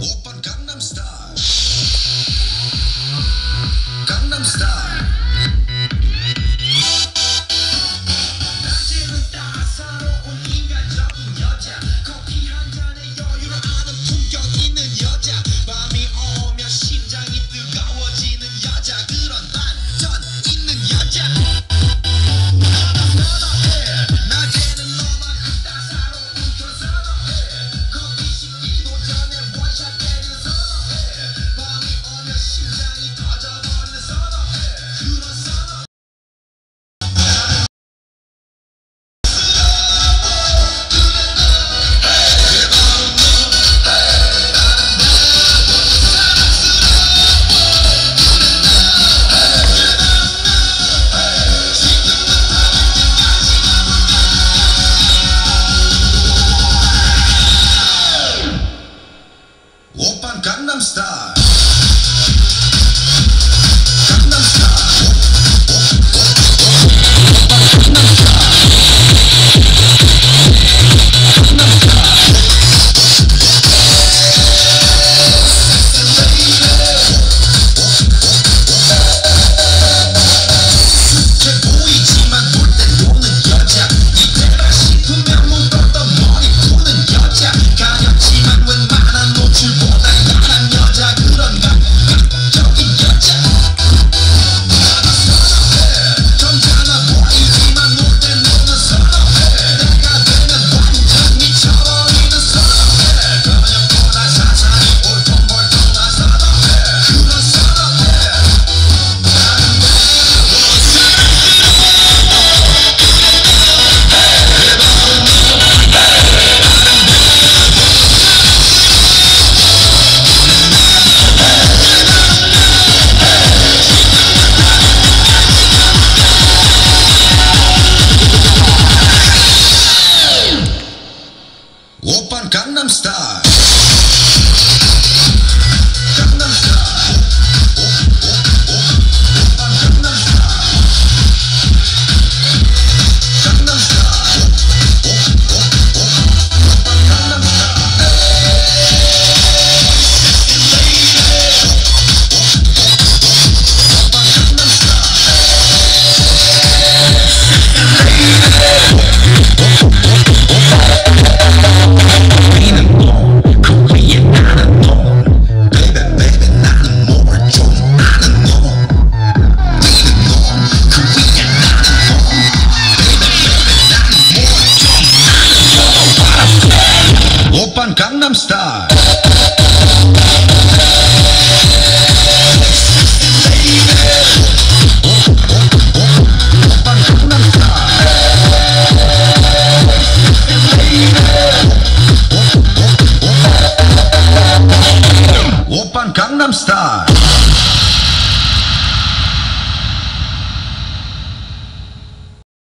open Open Gangnam star. Open Gangnam Style. Rhyme Star.